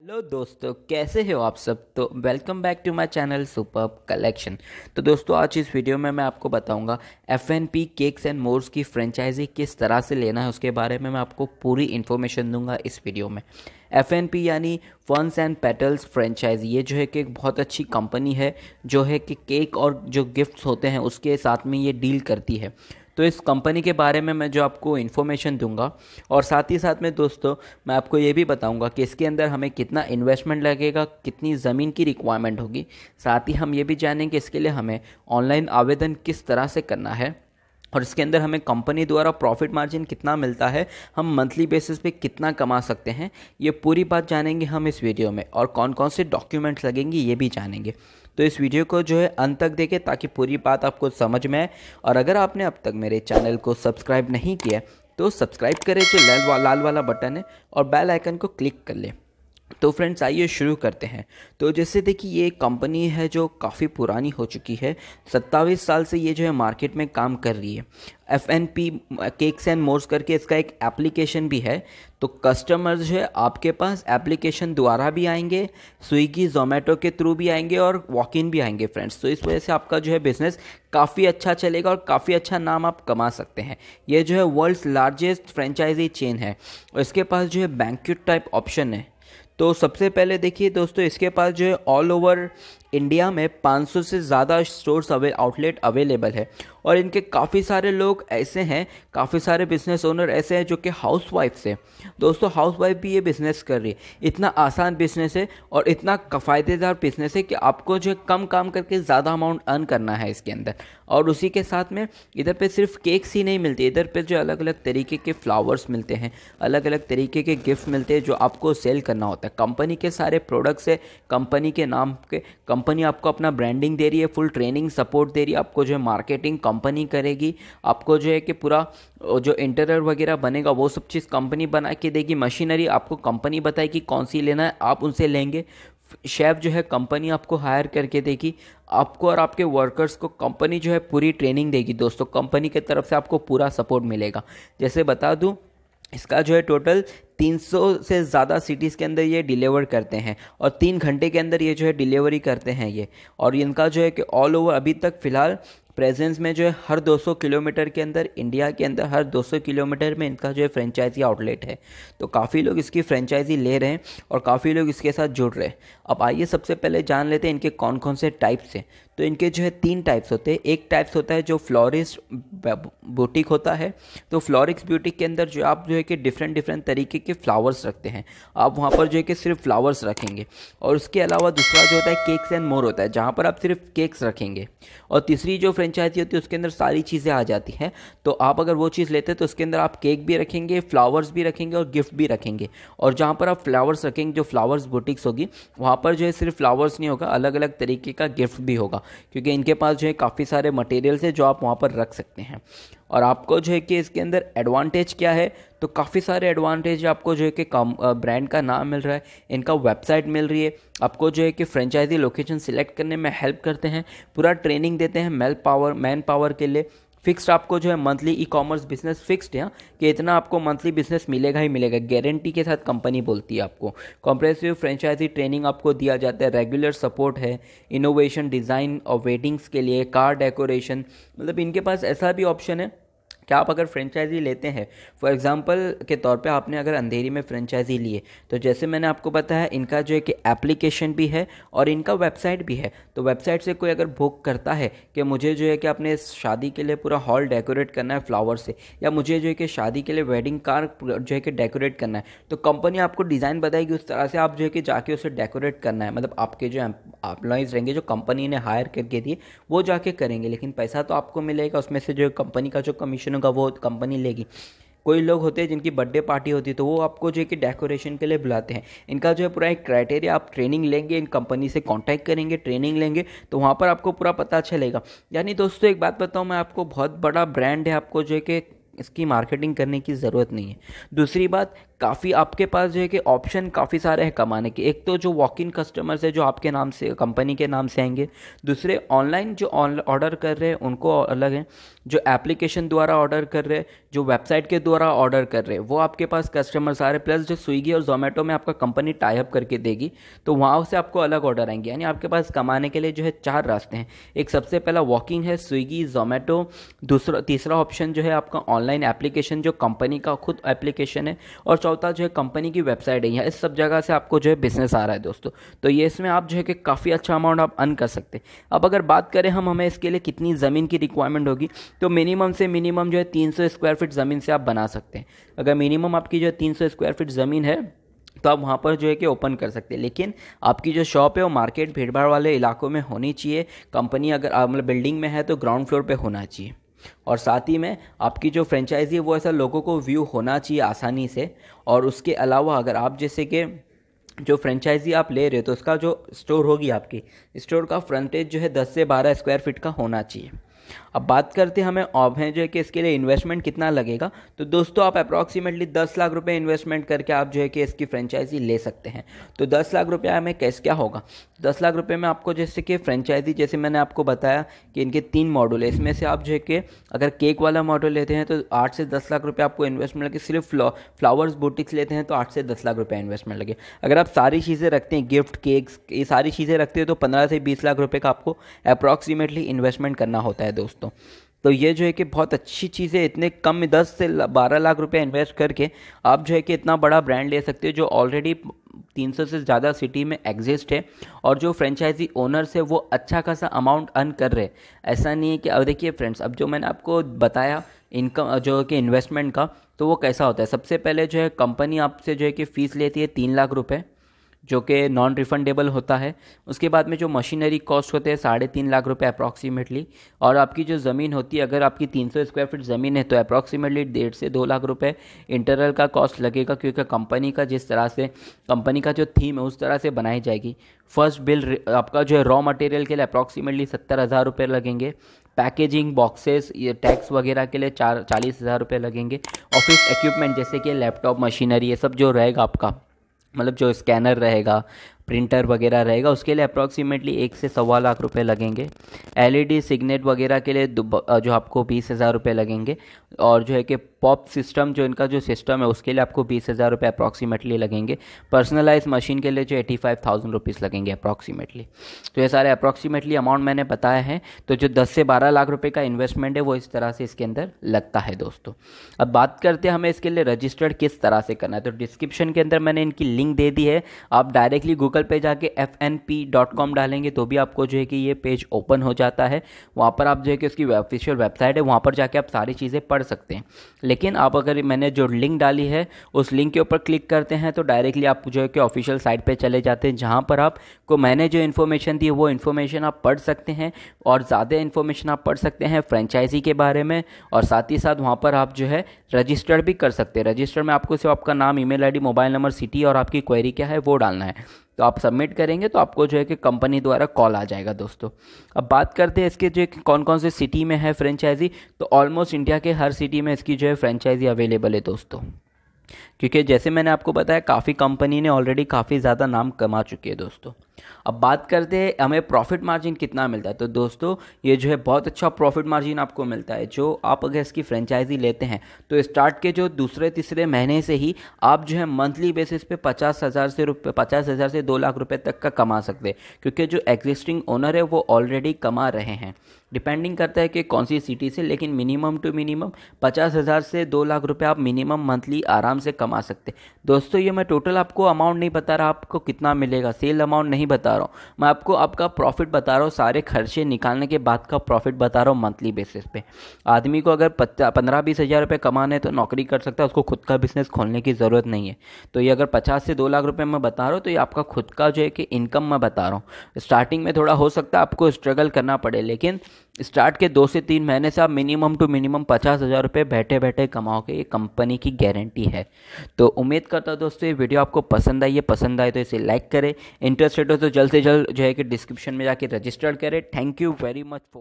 Hello दोस्तों, कैसे हो आप सब? तो welcome back to my channel super collection तो दोस्तों, आज इस वीडियो में मैं आपको बताऊँगा F N P cakes and more की फ्रेंचाइजी किस तरह से लेना है, उसके बारे में मैं आपको पूरी इन्फॉर्मेशन दूँगा इस वीडियो में। एफ़ एन पी यानी फंस एंड पेटल्स फ्रेंचाइजी ये जो है कि एक बहुत अच्छी कंपनी है, जो है कि केक और जो गिफ्ट्स होते हैं, उसके साथ में ये डील करती है। तो इस कंपनी के बारे में मैं जो आपको इन्फॉर्मेशन दूँगा, और साथ ही साथ में दोस्तों, मैं आपको ये भी बताऊँगा कि इसके अंदर हमें कितना इन्वेस्टमेंट लगेगा, कितनी ज़मीन की रिक्वायरमेंट होगी। साथ ही हम ये भी जानेंगे इसके लिए हमें ऑनलाइन आवेदन किस तरह से करना है, और इसके अंदर हमें कंपनी द्वारा प्रॉफिट मार्जिन कितना मिलता है, हम मंथली बेसिस पे कितना कमा सकते हैं, ये पूरी बात जानेंगे हम इस वीडियो में, और कौन कौन से डॉक्यूमेंट्स लगेंगे, ये भी जानेंगे। तो इस वीडियो को जो है अंत तक देखें ताकि पूरी बात आपको समझ में आए। और अगर आपने अब तक मेरे चैनल को सब्सक्राइब नहीं किया तो सब्सक्राइब करें जो लाल वाला बटन है और बेल आइकन को क्लिक कर लें। तो फ्रेंड्स, आइए शुरू करते हैं। तो जैसे देखिए, ये कंपनी है जो काफ़ी पुरानी हो चुकी है। सत्ताईस साल से ये जो है मार्केट में काम कर रही है। F N P, cakes and more करके इसका एक एप्लीकेशन भी है। तो कस्टमर्स जो है, आपके पास एप्लीकेशन द्वारा भी आएँगे, स्विगी, जोमेटो के थ्रू भी आएँगे और वॉक इन भी आएँगे फ्रेंड्स। तो इस वजह से आपका जो है बिज़नेस काफ़ी अच्छा चलेगा और काफ़ी अच्छा नाम आप कमा सकते हैं। ये जो है वर्ल्ड्स लार्जेस्ट फ्रेंचाइजी चेन है। और इसके पास जो है बैंक्यूट टाइप ऑप्शन है। तो सबसे पहले देखिए दोस्तों, इसके पास जो है ऑल ओवर इंडिया में 500 से ज़्यादा स्टोर्स अवे आउटलेट अवेलेबल है। और इनके काफ़ी सारे लोग ऐसे हैं, काफ़ी सारे बिज़नेस ओनर ऐसे हैं जो कि हाउस वाइफ से दोस्तों हाउस वाइफ भी ये बिज़नेस कर रही है। इतना आसान बिज़नेस है और इतना फ़ायदेदार बिज़नेस है कि आपको जो कम काम करके ज़्यादा अमाउंट अर्न करना है इसके अंदर। और उसी के साथ में इधर पे सिर्फ़ केक्स ही नहीं मिलती, इधर पे जो अलग अलग तरीके के फ्लावर्स मिलते हैं अलग अलग तरीके के गिफ्ट मिलते हैं जो आपको सेल करना होता है। कंपनी के सारे प्रोडक्ट्स है कंपनी के नाम के कंपनी आपको अपना ब्रांडिंग दे रही है फुल ट्रेनिंग सपोर्ट दे रही है, आपको जो है मार्केटिंग कंपनी करेगी, आपको जो है कि पूरा जो इंटीरियर वगैरह बनेगा, वो सब चीज़ कंपनी बना के देगी। मशीनरी आपको कंपनी बताएगी कौन सी लेना है, आप उनसे लेंगे। शेफ़ जो है कंपनी आपको हायर करके देगी। आपको और आपके वर्कर्स को कंपनी जो है पूरी ट्रेनिंग देगी दोस्तों। कंपनी की तरफ़ से आपको पूरा सपोर्ट मिलेगा। जैसे बता दूँ, इसका जो है टोटल 300 से ज़्यादा सिटीज़ के अंदर ये डिलीवर करते हैं और तीन घंटे के अंदर ये जो है डिलीवरी करते हैं ये। और इनका जो है कि ऑल ओवर अभी तक फ़िलहाल प्रेजेंस में जो है हर 200 किलोमीटर के अंदर इंडिया के अंदर हर 200 किलोमीटर में इनका जो है फ्रेंचाइजी आउटलेट है। तो काफ़ी लोग इसकी फ्रेंचाइजी ले रहे हैं और काफ़ी लोग इसके साथ जुड़ रहे हैं। अब आइए सबसे पहले जान लेते हैं इनके कौन कौन से टाइप्स हैं। तो इनके जो है तीन टाइप्स होते हैं। एक टाइप्स होता है जो फ्लोरिस्ट बुटीक होता है। तो फ्लोरिक्स ब्यूटिक के अंदर जो आप जो है कि डिफरेंट डिफरेंट तरीके के फ्लावर्स रखते हैं। आप वहाँ पर जो है कि सिर्फ़ फ्लावर्स रखेंगे। और उसके अलावा दूसरा जो होता है केक्स एंड मोर होता है, जहाँ पर आप सिर्फ़ केक्स रखेंगे। और तीसरी जो फ्रेंचाइजी होती है, उसके अंदर सारी चीज़ें आ जाती हैं। तो आप अगर वो चीज़ लेते हैं तो उसके अंदर आप केक भी रखेंगे फ्लावर्स भी रखेंगे और गिफ्ट भी रखेंगे। और जहाँ पर आप फ्लावर्स रखेंगे, जो फ्लावर्स बुटिक्स होगी, वहाँ पर जो है सिर्फ़ फ्लावर्स नहीं होगा अलग अलग तरीके का गिफ्ट भी होगा। क्योंकि इनके पास जो है काफ़ी सारे मटेरियल्स हैं जो आप वहाँ पर रख सकते हैं। और आपको जो है कि इसके अंदर एडवांटेज क्या है? तो काफ़ी सारे एडवांटेज आपको जो है कि ब्रांड का नाम मिल रहा है, इनका वेबसाइट मिल रही है, आपको जो है कि फ्रेंचाइजी लोकेशन सिलेक्ट करने में हेल्प करते हैं, पूरा ट्रेनिंग देते हैं मेल पावर मैन पावर के लिए। फिक्स्ड आपको जो है monthly e commerce business fixed है, कि इतना आपको मंथली बिज़नेस मिलेगा ही मिलेगा। गारंटी के साथ कंपनी बोलती है आपको। कॉम्प्रेसिव फ्रेंचाइजी ट्रेनिंग आपको दिया जाता है। रेगुलर सपोर्ट है। इनोवेशन डिज़ाइन और वेडिंग्स के लिए। कार डेकोरेशन मतलब इनके पास ऐसा भी ऑप्शन है क्या आप अगर फ्रेंचाइजी लेते हैं फॉर एग्जांपल के तौर पे आपने अगर अंधेरी में फ्रेंचाइजी लिए तो जैसे मैंने आपको बताया, इनका जो है कि एप्लीकेशन भी है और इनका वेबसाइट भी है तो वेबसाइट से कोई अगर बुक करता है कि मुझे जो है कि अपने शादी के लिए पूरा हॉल डेकोरेट करना है फ्लावर से, या मुझे जो है कि शादी के लिए वेडिंग कार जो है कि डेकोरेट करना है तो कंपनी आपको डिज़ाइन बताएगी उस तरह से आप जो है कि जाके उसे डेकोरेट करना है। मतलब आपके जो एम्प्लॉयज़ रहेंगे, जो कंपनी ने हायर करके दिए, वो जाके करेंगे, लेकिन पैसा तो आपको मिलेगा, उसमें से जो कंपनी का जो कमीशन होगा वो कंपनी लेगी। कोई लोग होते हैं जिनकी बर्थडे पार्टी होती है तो वो आपको जो है कि डेकोरेशन के लिए बुलाते हैं। इनका जो है पूरा एक क्राइटेरिया आप ट्रेनिंग लेंगे, इन कंपनी से कांटेक्ट करेंगे ट्रेनिंग लेंगे तो वहाँ पर आपको पूरा पता चलेगा। यानी दोस्तों, एक बात बताऊँ मैं आपको, बहुत बड़ा ब्रांड है आपको जो है कि इसकी मार्केटिंग करने की ज़रूरत नहीं है। दूसरी बात काफ़ी आपके पास जो है कि ऑप्शन काफ़ी सारे हैं कमाने के। एक तो जो वॉक इन कस्टमर्स है, जो आपके नाम से कंपनी के नाम से आएँगे। दूसरे ऑनलाइन जो ऑर्डर कर रहे हैं, उनको अलग हैं। जो एप्लीकेशन द्वारा ऑर्डर कर रहे हैं, जो वेबसाइट के द्वारा ऑर्डर कर रहे हैं, वो आपके पास कस्टमर सारे प्लस जो स्विगी और जोमेटो में आपका कंपनी टाइप करके देगी तो वहाँ से आपको अलग ऑर्डर आएँगे। यानी आपके पास कमाने के लिए जो है चार रास्ते हैं। एक सबसे पहला वॉकिंग है स्विगी जोमेटो दूसरा, तीसरा ऑप्शन जो है आपका ऑनलाइन एप्लीकेशन जो कंपनी का खुद एप्लीकेशन है। और चौथा जो है कंपनी की वेबसाइट है इस सब जगह से आपको जो है बिज़नेस आ रहा है दोस्तों। तो ये इसमें आप जो है कि काफ़ी अच्छा अमाउंट आप अर्न कर सकते हैं। अब अगर बात करें हम, हमें इसके लिए कितनी ज़मीन की रिक्वायरमेंट होगी तो मिनिमम से मिनिमम जो है तीन सौ स्क्वायर फीट ज़मीन से आप बना सकते हैं। अगर मिनिमम आपकी जो है तीन सौ स्क्वायर फीट ज़मीन है तो आप वहाँ पर जो है कि ओपन कर सकते हैं। लेकिन आपकी जो शॉप है, वो मार्केट भाड़ वाले इलाकों में होनी चाहिए। कंपनी अगर मतलब बिल्डिंग में है तो ग्राउंड फ्लोर पर होना चाहिए। और साथ ही में आपकी जो फ्रेंचाइजी है, वो ऐसा लोगों को व्यू होना चाहिए आसानी से। और उसके अलावा अगर आप जैसे कि जो फ्रेंचाइजी आप ले रहे हो तो उसका जो स्टोर होगी आपकी स्टोर का फ्रंटेज जो है दस से बारह स्क्वायर फीट का होना चाहिए। अब बात करते हैं हमें ऑब जो है कि इसके लिए इन्वेस्टमेंट कितना लगेगा। तो दोस्तों, आप अप्रॉक्सीमेटली दस लाख रुपए इन्वेस्टमेंट करके आप जो है कि इसकी फ्रेंचाइजी ले सकते हैं। तो दस लाख रुपया में कैसे, क्या होगा? दस लाख रुपए में आपको जैसे कि फ्रेंचाइजी जैसे मैंने आपको बताया कि इनके तीन मॉडल है। इसमें से आप जो है कि अगर केक वाला मॉडल लेते हैं तो आठ से दस लाख रुपये आपको इन्वेस्टमेंट लगे। सिर्फ़ फ्लावर्स बुटिक्स लेते हैं तो आठ से दस लाख रुपया इन्वेस्टमेंट लगे। अगर आप सारी चीज़ें रखते हैं गिफ्ट केक्स ये सारी चीज़ें रखते हैं तो पंद्रह से बीस लाख रुपये का आपको अप्रॉक्सीमेटली इन्वेस्टमेंट करना होता है। दोस्तों। तो ये जो है कि बहुत अच्छी चीज़ है इतने कम दस से बारह लाख रुपए इन्वेस्ट करके आप जो है कि इतना बड़ा ब्रांड ले सकते हो, जो ऑलरेडी तीन सौ से ज़्यादा सिटी में एग्जिस्ट है और जो फ्रेंचाइजी ओनर्स है, वो अच्छा खासा अमाउंट अर्न कर रहे हैं। ऐसा नहीं है कि, अब देखिए फ्रेंड्स अब जो मैंने आपको बताया इनकम जो कि इन्वेस्टमेंट का तो वो कैसा होता है? सबसे पहले जो है कंपनी आपसे जो है कि फ़ीस लेती है तीन लाख रुपये जो कि नॉन रिफंडेबल होता है। उसके बाद में जो मशीनरी कॉस्ट होते हैं, साढ़े तीन लाख रुपए अप्रॉक्सीमेटली और आपकी जो ज़मीन होती है, अगर आपकी तीन सौ स्क्वायर फीट ज़मीन है तो अप्रॉक्सीमेटली डेढ़ से दो लाख रुपए इंटरनल का कॉस्ट लगेगा, क्योंकि कंपनी का जिस तरह से कंपनी का जो थीम है, उस तरह से बनाई जाएगी। फ़र्स्ट बिल आपका जो है रॉ मटेरियल के लिए अप्रॉक्सीमेटली सत्तर हज़ार रुपये लगेंगे। पैकेजिंग बॉक्सेस ये टैक्स वगैरह के लिए चार, चालीस हज़ार रुपये लगेंगे। ऑफ़िस इक्विपमेंट जैसे कि लैपटॉप मशीनरी ये सब जो रहेगा आपका। मतलब जो स्कैनर रहेगा प्रिंटर वगैरह रहेगा, उसके लिए अप्रॉक्सीमेटली एक से सवा लाख रुपए लगेंगे। एलईडी सिग्नेट वगैरह के लिए जो आपको बीस हज़ार रुपये लगेंगे। और जो है कि पॉप सिस्टम जो इनका जो सिस्टम है, उसके लिए आपको बीस हज़ार रुपये अप्रॉक्सीमेटली लगेंगे। पर्सनलाइज मशीन के लिए जो एटी फाइव थाउज़ेंड रुपीज़ लगेंगे अप्रॉक्सीमेटली तो ये सारे अप्रॉक्सीमेटली अमाउंट मैंने बताया है। तो जो दस से बारह लाख रुपये का इन्वेस्टमेंट है, वो इस तरह से इसके अंदर लगता है दोस्तों। अब बात करते हैं हमें इसके लिए रजिस्टर्ड किस तरह से करना है। तो डिस्क्रिप्शन के अंदर मैंने इनकी लिंक दे दी है। आप डायरेक्टली गूगल गूगल पे जाके F N P dot com डालेंगे तो भी आपको जो है कि ये पेज ओपन हो जाता है। वहाँ पर आप जो है कि उसकी ऑफिशियल वेबसाइट है, वहाँ पर जाके आप सारी चीज़ें पढ़ सकते हैं। लेकिन आप अगर मैंने जो लिंक डाली है, उस लिंक के ऊपर क्लिक करते हैं तो डायरेक्टली आप जो है कि ऑफिशियल साइट पर चले जाते हैं, जहाँ पर आपको मैंने जो इन्फॉर्मेशन दी है, वो इन्फॉर्मेशन आप पढ़ सकते हैं और ज़्यादा इन्फॉर्मेशन आप पढ़ सकते हैं फ्रेंचाइजी के बारे में और साथ ही साथ वहाँ पर आप जो है रजिस्टर्ड भी कर सकते हैं। रजिस्टर में आपको सिर्फ़ आपका नाम email ID mobile number city और आपकी क्वेरी क्या है, वो डालना है। तो आप सबमिट करेंगे तो आपको जो है कि कंपनी द्वारा कॉल आ जाएगा दोस्तों। अब बात करते हैं इसके जो कौन कौन से सिटी में है फ्रेंचाइजी तो ऑलमोस्ट इंडिया के हर सिटी में इसकी जो है फ्रेंचाइजी अवेलेबल है दोस्तों। क्योंकि जैसे मैंने आपको बताया, काफ़ी कंपनी ने ऑलरेडी काफ़ी ज़्यादा नाम कमा चुकी है दोस्तों। अब बात करते हैं, हमें प्रॉफिट मार्जिन कितना मिलता है? तो दोस्तों, ये जो है बहुत अच्छा प्रॉफिट मार्जिन आपको मिलता है, जो आप अगर इसकी फ्रेंचाइजी लेते हैं तो स्टार्ट के जो दूसरे तीसरे महीने से ही आप जो है मंथली बेसिस पे पचास हज़ार से रुपये, पचास हज़ार से दो लाख रुपए तक का कमा सकते हैं, क्योंकि जो एग्जिस्टिंग ओनर है, वो ऑलरेडी कमा रहे हैं। डिपेंडिंग करता है कि कौन सी सिटी से, लेकिन मिनिमम टू मिनिमम पचास हज़ार से दो लाख रुपए आप मिनिमम मंथली आराम से कमा सकते दोस्तों, ये मैं टोटल आपको अमाउंट नहीं बता रहा, आपको कितना मिलेगा? सेल अमाउंट नहीं बता रहा हूँ। मैं आपको आपका प्रॉफिट बता रहा हूँ, सारे खर्चे निकालने के बाद का प्रॉफिट बता रहा हूँ मंथली बेसिस पे। आदमी को अगर पंद्रह बीस हज़ार रुपये कमाने तो नौकरी कर सकता है, उसको खुद का बिज़नेस खोलने की ज़रूरत नहीं है। तो ये अगर पचास से दो लाख रुपये मैं बता रहा हूँ तो ये आपका खुद का जो है कि इनकम मैं बता रहा हूँ। स्टार्टिंग में थोड़ा हो सकता है आपको स्ट्रगल करना पड़े, लेकिन स्टार्ट के दो से तीन महीने से आप मिनिमम टू मिनिमम पचास हज़ार रुपये बैठे बैठे कमाओगे, ये कंपनी की गारंटी है। तो उम्मीद करता हूँ दोस्तों, ये वीडियो आपको पसंद आई है, पसंद आए तो इसे लाइक करें। इंटरेस्टेड हो तो जल्द से जल्द जो है कि डिस्क्रिप्शन में जाके रजिस्टर करें। Thank you very much for